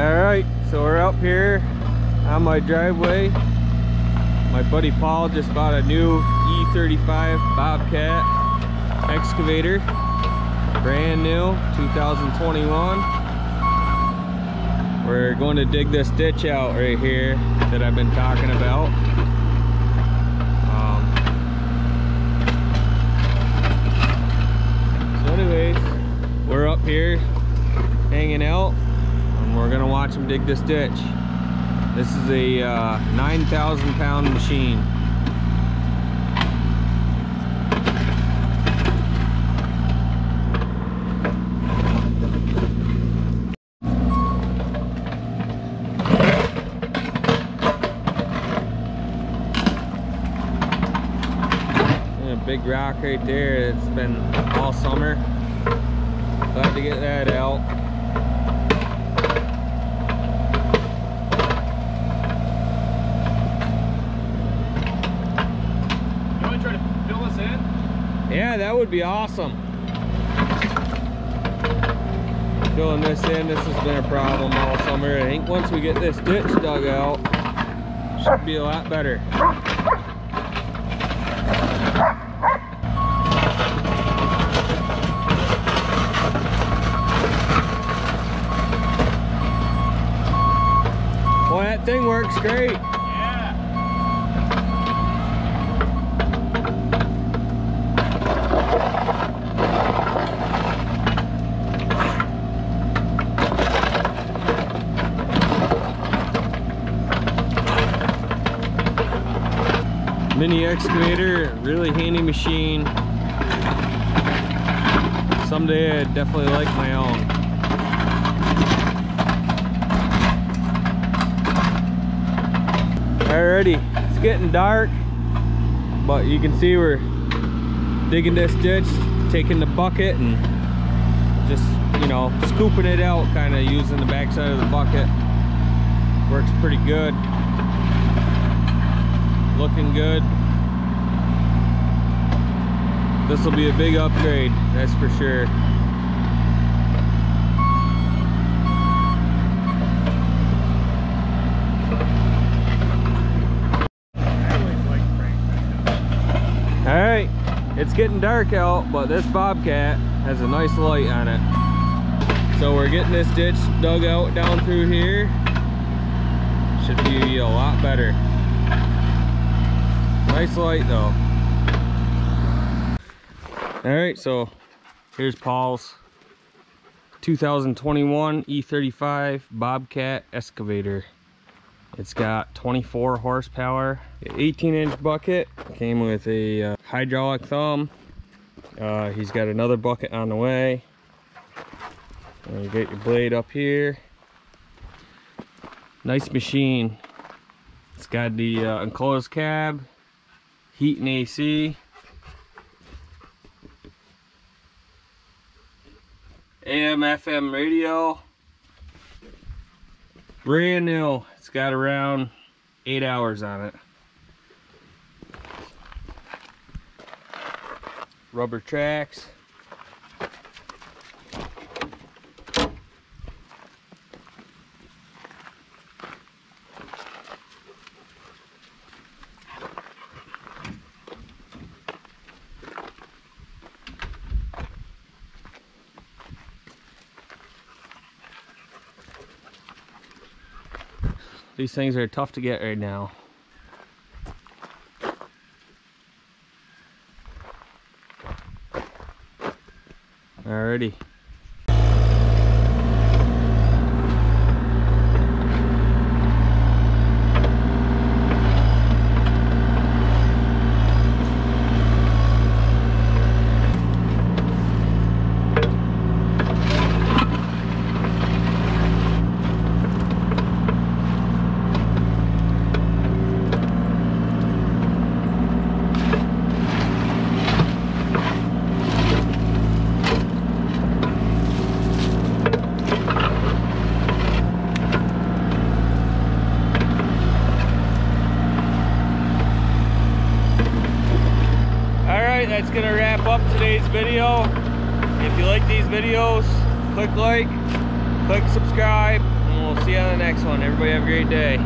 All right, so we're up here on my driveway. My buddy Paul just bought a new E35 Bobcat excavator. Brand new, 2021. We're going to dig this ditch out right here that I've been talking about. Um, so anyways, we're up here hanging out we're gonna watch them dig this ditch. This is a uh, 9,000 pound machine. A big rock right there. It's been all summer. Glad to get that out. You want to try to fill this in? Yeah, that would be awesome. Filling this in, this has been a problem all summer. I think once we get this ditch dug out, should be a lot better. Boy, that thing works great. Yeah. Mini excavator really handy machine. Someday i'd definitely like my own. Alrighty it's getting dark but you can see we're digging this ditch taking the bucket and just you know scooping it out kind of using the backside of the bucket. Works pretty good looking good. This will be a big upgrade, that's for sure. All right, it's getting dark out, but this Bobcat has a nice light on it. So we're getting this ditch dug out down through here. Should be a lot better. Nice light though. All right, so here's Paul's 2021 E35 Bobcat excavator. It's got 24 horsepower, 18 inch bucket, came with a uh, hydraulic thumb. Uh, he's got another bucket on the way. And you get your blade up here. Nice machine. It's got the uh, enclosed cab, heat and AC. AM FM radio. Brand new. It's got around eight hours on it. Rubber tracks. These things are tough to get right now. Alrighty. Alright, that's gonna wrap up today's video. If you like these videos, click like, click subscribe, and we'll see you on the next one. Everybody have a great day.